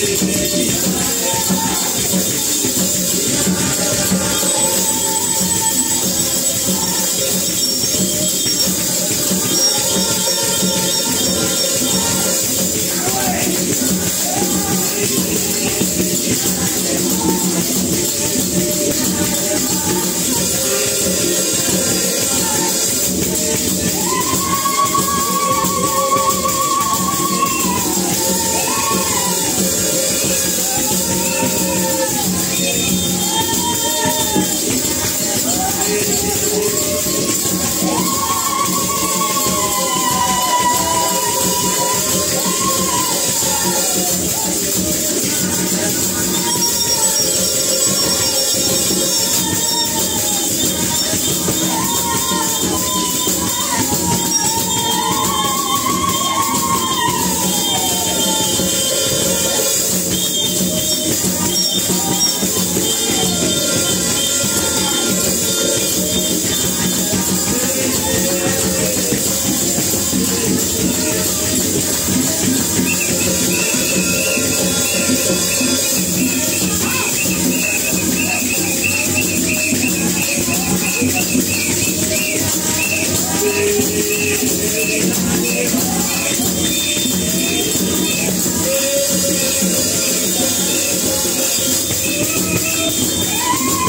Thank イエーイ!